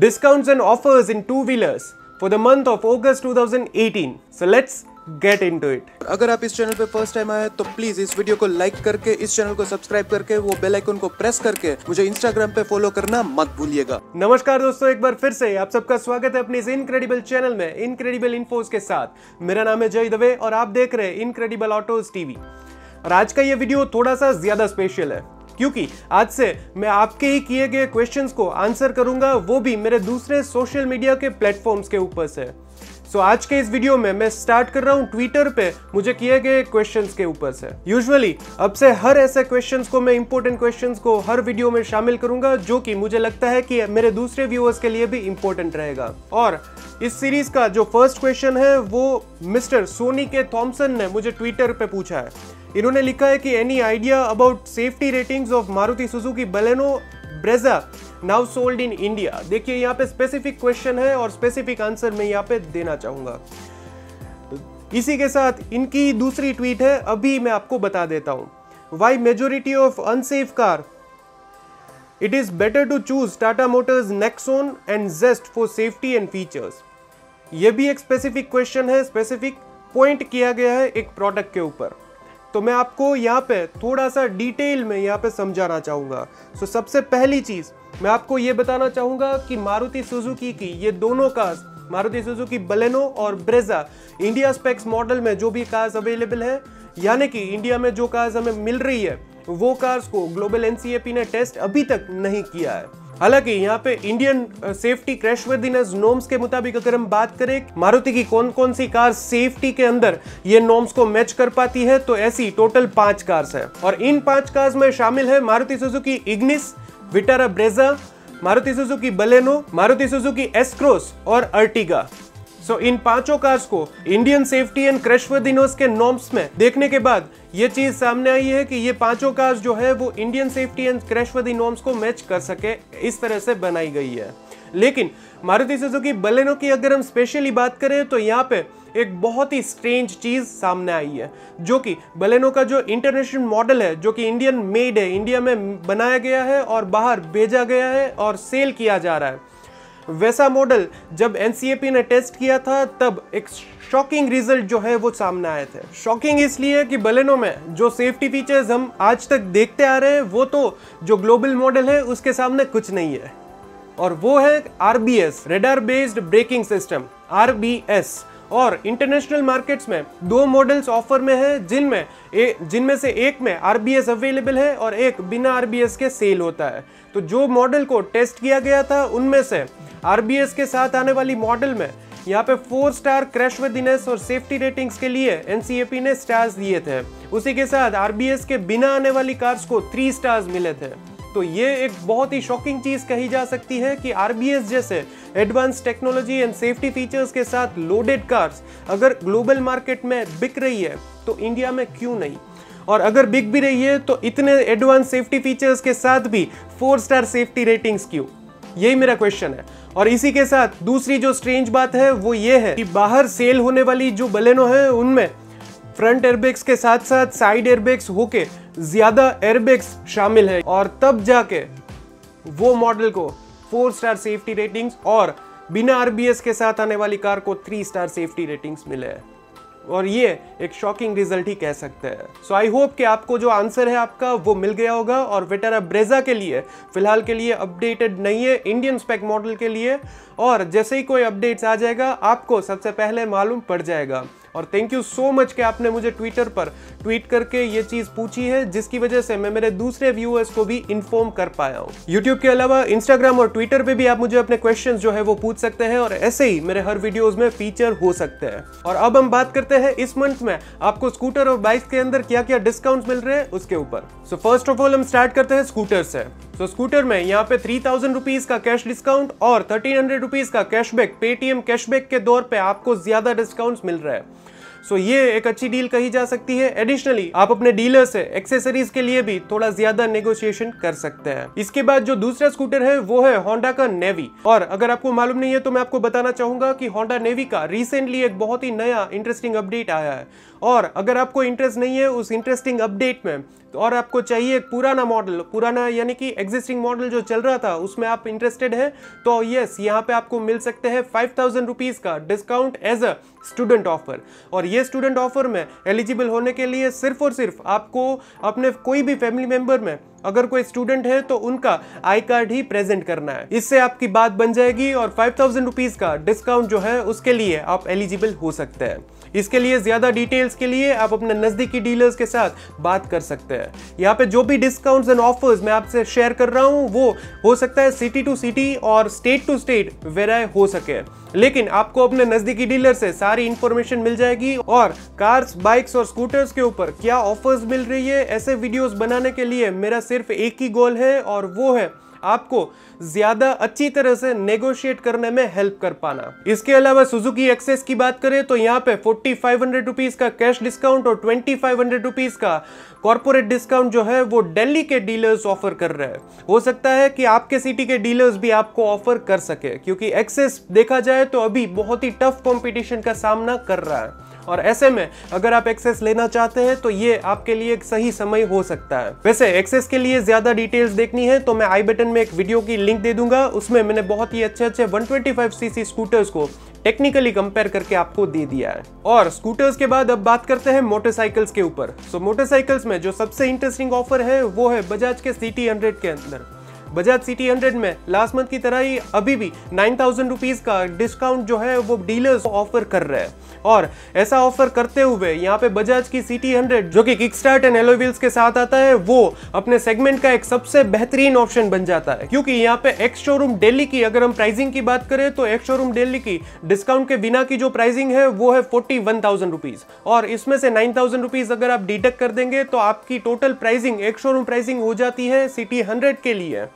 discounts and offers in two wheelers for the month of August 2018. So let's get into it. अगर आप इस channel पे first time आए तो please इस वीडियो को लाइक करके इस चैनल को सब्सक्राइब करके वो बेल आइकन को प्रेस करके मुझे इंस्टाग्राम पे फॉलो करना मत भूलिएगा नमस्कार दोस्तों एक बार फिर से आप सबका स्वागत है अपने इस इनक्रेडिबल चैनल में इनक्रेडिबल इन्फोस के साथ मेरा नाम है जय दवे और आप देख रहे हैं इनक्रेडिबल ऑटोज टीवी और आज का ये वीडियो थोड़ा सा ज़्यादा स्पेशल है क्योंकि आज से मैं आपके ही किए गए क्वेश्चंस को आंसर करूँगा, वो भी मेरे दूसरे सोशल मीडिया के प्लेटफॉर्म्स के ऊपर से। सो so, आज के इस वीडियो में मैं स्टार्ट कर रहा हूँ ट्विटर पे मुझे किए गए क्वेश्चंस के ऊपर से। यूजुअली अब से हर ऐसे क्वेश्चंस को मैं इंपॉर्टेंट क्वेश्चंस को हर वीडियो में शामिल करूँगा जो कि मुझे लगता है कि मेरे दूसरे व्यूअर्स के लिए भी इंपॉर्टेंट रहेगा। और इस सीरीज़ का जो फ़र्स्ट क्वेश्चन है वो मिस्टर सोनी के थॉमसन ने मुझे ट्विटर पे पूछा है। इन्होंने लिखा है कि any idea about safety ratings of Maruti Suzuki Baleno Brezza now sold in India. देखिए, यहाँ पे स्पेसिफिक क्वेश्चन है और स्पेसिफिक आंसर मैं यहाँ पे देना चाहूँगा। इसी के साथ इनकी दूसरी ट्वीट है, अभी मैं आपको बता देता हूँ। Why majority of unsafe car it is better to choose Tata Motors Nexon and Zest for safety and features ये भी एक स्पेसिफिक क्वेश्चन है स्पेसिफिक पॉइंट किया गया है एक प्रोडक्ट के ऊपर। तो मैं आपको यहाँ पे थोड़ा सा डिटेल में यहाँ पे समझाना चाहूँगा। सो so, सबसे पहली चीज़ मैं आपको ये बताना चाहूँगा कि मारुति सुजुकी की ये दोनों कार्स मारुति सुजुकी बलेनो और ब्रेजा इंडिया स्पेक्स मॉडल में जो भी कार्स अवेलेबल है यानी कि इंडिया में जो कार्स हमें मिल रही है वो कार्स को ग्लोबल एनसीएपी ने टेस्ट अभी तक नहीं किया है। हालाँकि यहाँ पे Indian safety crash worthiness norms के मुताबिक अगर हम बात करें, मारुति की कौन कौन सी कार सेफ्टी के अंदर ये नॉर्म्स को मैच कर पाती है तो ऐसी टोटल पाँच कार्स है। और इन पाँच कार्स में शामिल है Maruti Suzuki Ignis Vitara Brezza Maruti Suzuki Baleno Maruti Suzuki S Cross और अर्टिगा सो इन पाँचों कार्स को इंडियन सेफ्टी एंड क्रशवर्दिनोस के नॉर्म्स में देखने के बाद, ये चीज़ सामने आई है कि ये पाँचों कार्स जो है, वो Indian safety and crashworthy norms को मैच कर सके, इस तरह से बनाई गई है। लेकिन, मारुति सुजुकी, बलेनो की अगर हम स्पेशली बात करें तो यहाँ पे एक बहुत ही स्ट्रेंज चीज़ सामने आई है, जो कि बलेनो का जो इंटरनेशनल मॉडल है, जो कि इंडियन मेड है इंडिया में बनाया गया है और बाहर भेजा गया है और सेल किया जा रहा है। वैसा मॉडल जब एनसीएपी ने टेस्ट किया था, तब एक शॉकिंग रिज़ल्ट जो है वो सामने आए थे। शॉकिंग इसलिए कि बलेनो में जो सेफ्टी फीचर्स हम आज तक देखते आ रहे हैं, वो तो जो ग्लोबल मॉडल है, उसके सामने कुछ नहीं है। और वो है R B S radar based braking system RBS और इंटरनेशनल मार्केट्स में दो मॉडल्स ऑफ़र में है, जिनमें जिनमें से एक में आरबीएस अवेलेबल है और एक बिना आरबीएस के सेल होता है। तो जो मॉडल को टेस्ट किया गया था, उनमें से आरबीएस के साथ आने वाली मॉडल में यहाँ पे फोर स्टार क्रैश क्रैशवर्दीनेस और सेफ्टी रेटिंग्स के लिए एनसीएपी ने स्टार्स दिए थे। उसी के साथ आरबीएस के बिना आने वाली कार्स को थ्री स्टार्स मिले थे। तो ये एक बहुत ही शॉकिंग चीज़ कही जा सकती है कि आरबीएस जैसे advance technology and safety features के साथ लोडेड कार्स अगर ग्लोबल मार्केट में बिक रही है तो इंडिया में क्यों नहीं? और अगर बिक भी रही है तो इतने एडवांस सेफ्टी फीचर्स के साथ भी फोर स्टार सेफ्टी रेटिंग्स क्यों? यही मेरा क्वेश्चन है। और इसी के साथ दूसरी जो स्ट्रेंज बात है, वो ये है कि बाहर सेल होने वाली जो बलेनो है, उनमें फ्रंट एयरबैग्स के साथ साथ साइड एयरबैग्स होके ज़्यादा एयरबैग्स शामिल है और तब जाके वो मॉडल को फोर स्टार सेफ्टी रेटिंग्स और बिना आरबीएस के साथ आने वाली कार को थ्री स्टार सेफ्टी रेटिंग्स मिले हैं। और ये एक शॉकिंग रिज़ल्ट ही कह सकते हैं। सो आई होप कि आपको जो आंसर है आपका वो मिल गया होगा और वेटारा ब्रेजा के लिए, फ़िलहाल के लिए अपडेटेड नहीं है इंडियन स्पेक मॉडल के लिए। और जैसे ही कोई अपडेट्स आ जाएगा, आपको सबसे पहले मालूम पड़ जाएगा। और थैंक यू सो मच कि आपने मुझे ट्विटर पर ट्वीट करके ये चीज़ पूछी है, जिसकी वजह से मैं मेरे दूसरे व्यूअर्स को भी इन्फॉर्म कर पाया हूँ। यूट्यूब के अलावा इंस्टाग्राम और ट्विटर पे भी आप मुझे अपने क्वेश्चन जो है वो पूछ सकते हैं और ऐसे ही मेरे हर वीडियोज़ में फीचर हो सकते हैं। और अब हम बात करते हैं इस मंथ में आपको स्कूटर और बाइक के अंदर क्या क्या डिस्काउंट मिल रहे हैं उसके ऊपर। सो फ़र्स्ट ऑफ़ ऑल हम स्टार्ट करते हैं स्कूटर से। तो स्कूटर में यहाँ पे थ्री थाउज़ेंड रुपीज़ का कैश डिस्काउंट और थर्टीन हंड्रेड रुपीज़ का कैशबैक पेटीएम कैशबैक के दौर पे आपको ज़्यादा डिस्काउंट मिल रहा है। सो ये एक अच्छी डील कही जा सकती है। एडिशनली आप अपने डीलर से एक्सेसरीज के लिए भी थोड़ा ज़्यादा नेगोशिएशन कर सकते हैं। इसके बाद जो दूसरा स्कूटर है, वो है होंडा का नेवी और अगर आपको मालूम नहीं है तो मैं आपको बताना चाहूँगा कि होंडा नेवी का रिसेंटली एक बहुत ही नया इंटरेस्टिंग अपडेट आया है। और अगर आपको इंटरेस्ट नहीं है, उस इंटरेस्टिंग अपडेट में और आपको चाहिए पुराना मॉडल पुराना यानी कि एग्जिस्टिंग मॉडल जो चल रहा था, उसमें आप इंटरेस्टेड हैं तो यस यहाँ पे आपको मिल सकते हैं फाइव थाउज़ेंड रुपीज़ का discount as a student offer और ये स्टूडेंट ऑफ़र में एलिजिबल होने के लिए सिर्फ़ और सिर्फ़ आपको अपने कोई भी फैमिली मेंबर में अगर कोई स्टूडेंट है तो उनका आई कार्ड ही प्रेजेंट करना है। इससे आपकी बात बन जाएगी और फाइव थाउज़ेंड रुपीज़ का डिस्काउंट जो है, उसके लिए आप एलिजिबल हो सकते हैं। इसके लिए ज़्यादा डिटेल्स के लिए आप अपने नजदीकी डीलर्स के साथ बात कर सकते हैं। यहाँ पे जो भी डिस्काउंट्स एंड ऑफर्स मैं आपसे शेयर कर रहा हूँ, वो हो सकता है सिटी टू सिटी और स्टेट टू स्टेट वेराय हो सके। लेकिन आपको अपने नजदीकी डीलर से सारी इंफॉर्मेशन मिल जाएगी और कार्स बाइक्स और स्कूटर्स के ऊपर क्या ऑफर्स मिल रही है? ऐसे वीडियोस बनाने के लिए मेरा सिर्फ़ एक ही गोल है और वो है आपको ज़्यादा अच्छी तरह से नेगोशिएट करने में हेल्प कर पाना। इसके अलावा सुजुकी एक्सेस की बात करें तो यहाँ पे फोर्टी फाइव हंड्रेड रुपीज़ का कैश डिस्काउंट और ट्वेंटी फाइव हंड्रेड रुपीज़ का कॉर्पोरेट डिस्काउंट जो है वो दिल्ली के डीलर्स ऑफ़र कर रहे हैं। हो सकता है कि आपके सिटी के डीलर्स भी आपको ऑफ़र कर सके, क्योंकि एक्सेस देखा जाए तो अभी बहुत ही टफ कॉम्पिटिशन का सामना कर रहा है। और ऐसे में अगर आप एक्सेस लेना चाहते हैं तो ये आपके लिए एक सही समय हो सकता है। वैसे एक्सेस के लिए ज़्यादा डिटेल्स देखनी है तो मैं आई बटन में एक वीडियो की लिंक दे दूँगा। उसमें मैंने बहुत ही अच्छे अच्छे 125 सीसी स्कूटर्स को टेक्निकली कंपेयर करके आपको दे दिया है। और स्कूटर्स के बाद अब बात करते हैं मोटरसाइकिल्स के ऊपर। सो मोटरसाइकिल्स में जो सबसे इंटरेस्टिंग ऑफ़र है, वो है बजाज के सिटी हंड्रेड के अंदर। बजाज सिटी हंड्रेड में लास्ट मंथ की तरह ही अभी भी नाइन थाउज़ेंड रुपीज़ का डिस्काउंट जो है वो डीलर्स ऑफ़र कर रहे हैं। और ऐसा ऑफ़र करते हुए यहाँ पे बजाज की सिटी हंड्रेड जो कि किक स्टार्ट एंड एलोविल्स के साथ आता है, वो अपने सेगमेंट का एक सबसे बेहतरीन ऑप्शन बन जाता है। क्योंकि यहाँ पे एक्स शोरूम डेली की अगर हम प्राइसिंग की बात करें तो एक्स शोरूम डेली की डिस्काउंट के बिना की जो प्राइसिंग है, वो है फोर्टी वन थाउज़ेंड रुपीज़ और इसमें से नाइन थाउज़ेंड रुपीज़ अगर आप डिडक्ट कर देंगे तो आपकी टोटल प्राइसिंग एक शोरूम प्राइसिंग हो जाती है सिटी हंड्रेड के लिए।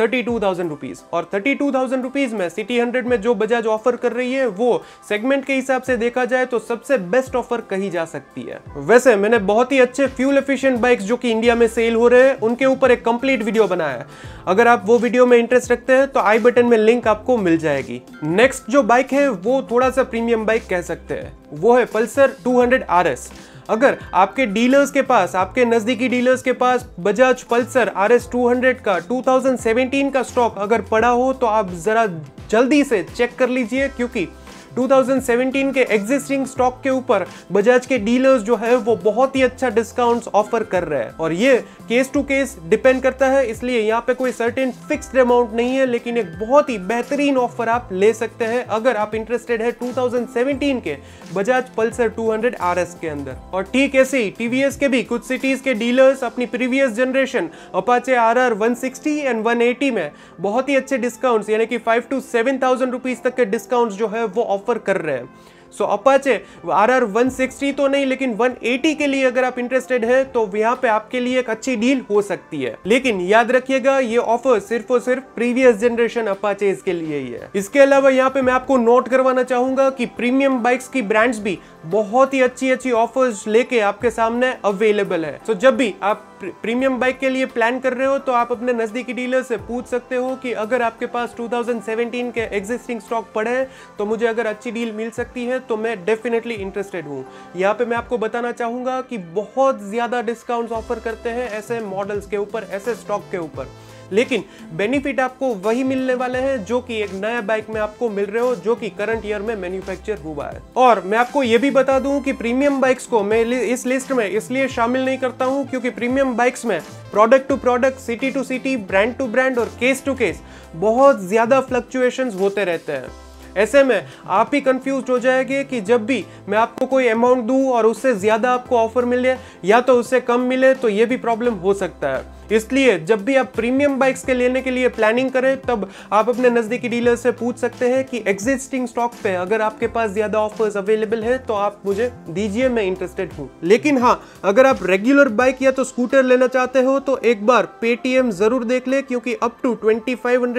थर्टी टू थाउज़ेंड रुपीज़ और थर्टी टू थाउज़ेंड रुपीज़ में सिटी हंड्रेड में जो बजाज ऑफ़र कर रही है, वो सेगमेंट के हिसाब से देखा जाए तो सबसे बेस्ट ऑफ़र कही जा सकती है। वैसे मैंने बहुत ही अच्छे फ्यूल एफिशिएंट बाइक्स जो कि इंडिया में सेल हो रहे हैं, उनके ऊपर एक कंप्लीट वीडियो बनाया है। अगर आप वो वीडियो में इंटरेस्ट रखते हैं तो आई बटन में लिंक आपको मिल जाएगी। नेक्स्ट जो बाइक है, वो थोड़ा सा प्रीमियम बाइक कह सकते हैं। वो है पल्सर 200 आरएस अगर आपके डीलर्स के पास, आपके नजदीकी डीलर्स के पास Bajaj Pulsar R S two का 2017 का स्टॉक अगर पड़ा हो तो आप जरा जल्दी से चेक कर लीजिए, क्योंकि 2017 के एग्जिस्टिंग स्टॉक के ऊपर बजाज के डीलर्स जो है, वो बहुत ही अच्छा डिस्काउंट्स ऑफ़र कर रहे हैं। और ये केस टू केस डिपेंड करता है, इसलिए यहाँ पे कोई सर्टेन फिक्स्ड अमाउंट नहीं है, लेकिन एक बहुत ही बेहतरीन ऑफ़र आप ले सकते हैं अगर आप इंटरेस्टेड है 2017 के बजाज पल्सर 200 आरएस के अंदर। और ठीक ऐसे ही टीवीएस के भी कुछ सिटीज़ के डीलर्स अपनी previous generation Apache R R and one में बहुत ही अच्छे डिस्काउंट्स यानी कि फाइव टू सेवन थाउज़ेंड तक के डिस्काउंट्स जो है, वो ऑफ़र कर रहे हैं। So Apache R R one तो नहीं लेकिन 180 के लिए अगर आप इंटरेस्टेड है तो यहाँ पे आपके लिए एक अच्छी डील हो सकती है। लेकिन याद रखिएगा ये ऑफ़र सिर्फ़ और सिर्फ़ प्रीवियस जनरेशन अपाचे के लिए ही है। इसके अलावा यहाँ पे मैं आपको नोट करवाना चाहूँगा कि प्रीमियम बाइक्स की ब्रांड्स भी बहुत ही अच्छी अच्छी ऑफर्स लेके आपके सामने अवेलेबल है। सो so, जब भी आप प्रीमियम बाइक के लिए प्लान कर रहे हो तो आप अपने नजदीकी डीलर से पूछ सकते हो कि अगर आपके पास 2017 के एग्जिस्टिंग स्टॉक पड़े हैं तो मुझे अगर अच्छी डील मिल सकती है तो मैं डेफिनेटली इंटरेस्टेड हूँ। यहाँ पे मैं आपको बताना चाहूँगा कि बहुत ज़्यादा डिस्काउंट ऑफ़र करते हैं ऐसे मॉडल्स के ऊपर, ऐसे स्टॉक के ऊपर। लेकिन बेनिफिट आपको वही मिलने वाले हैं जो कि एक नया बाइक में आपको मिल रहे हो, जो कि करंट ईयर में मैन्युफैक्चर हुआ है। और मैं आपको ये भी बता दूँ कि प्रीमियम बाइक्स को मैं इस लिस्ट में इसलिए शामिल नहीं करता हूँ क्योंकि प्रीमियम बाइक्स में product to product city to city brand to brand और केस टू केस बहुत ज़्यादा फ्लक्चुएशन होते रहते हैं। ऐसे में आप ही कंफ्यूज हो जाएँगे कि जब भी मैं आपको कोई अमाउंट दूँ और उससे ज़्यादा आपको ऑफ़र मिले या तो उससे कम मिले तो ये भी प्रॉब्लम हो सकता है। इसलिए जब भी आप प्रीमियम बाइक्स के लेने के लिए प्लानिंग करें, तब आप अपने नजदीकी डीलर से पूछ सकते हैं कि एग्जिस्टिंग स्टॉक पे अगर आपके पास ज़्यादा ऑफर्स अवेलेबल है तो आप मुझे दीजिए, मैं इंटरेस्टेड हूँ। लेकिन हाँ अगर आप रेगुलर बाइक या तो स्कूटर लेना चाहते हो तो एक बार पेटीएम ज़रूर देख ले, क्योंकि अप टू ट्वेंटी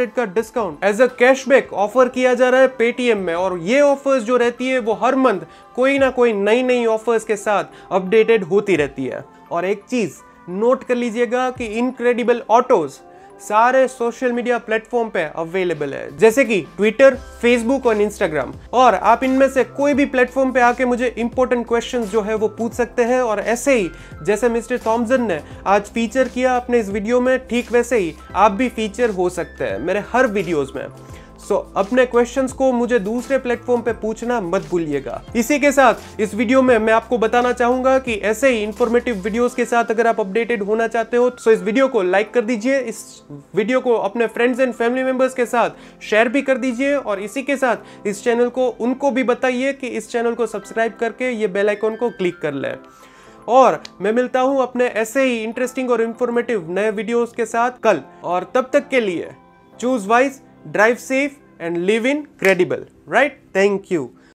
का discount as a cashback offer किया जा रहा है पेटीएम में। और ये ऑफर्स जो रहती है, वो हर मंथ कोई ना कोई नई नई ऑफर्स के साथ अपडेटेड होती रहती है। और एक चीज़ नोट कर लीजिएगा कि इनक्रेडिबल ऑटोज सारे सोशल मीडिया प्लेटफॉर्म पे अवेलेबल है। जैसे कि ट्विटर फेसबुक और इंस्टाग्राम और आप इनमें से कोई भी प्लेटफॉर्म पे आके मुझे इंपॉर्टेंट क्वेश्चंस जो है वो पूछ सकते हैं। और ऐसे ही, जैसे मिस्टर थॉमसन ने आज फीचर किया अपने इस वीडियो में, ठीक वैसे ही आप भी फीचर हो सकते हैं मेरे हर वीडियोज़ में। सो अपने क्वेश्चंस को मुझे दूसरे प्लेटफॉर्म पे पूछना मत भूलिएगा। इसी के साथ, इस वीडियो में मैं आपको बताना चाहूँगा कि ऐसे ही इंफॉर्मेटिव वीडियोस के साथ अगर आप अपडेटेड होना चाहते हो तो इस वीडियो को लाइक कर दीजिए, इस वीडियो को अपने फ्रेंड्स एंड फैमिली मेंबर्स के साथ शेयर भी कर दीजिए, और इसी के साथ इस चैनल को उनको भी बताइए कि इस चैनल को सब्सक्राइब करके ये बेल आइकॉन को क्लिक कर लें। और मैं मिलता हूँ अपने ऐसे ही इंटरेस्टिंग और इंफॉर्मेटिव नए वीडियोस के साथ कल, और तब तक के लिए choose wise drive safe and live in credible right? Thank you.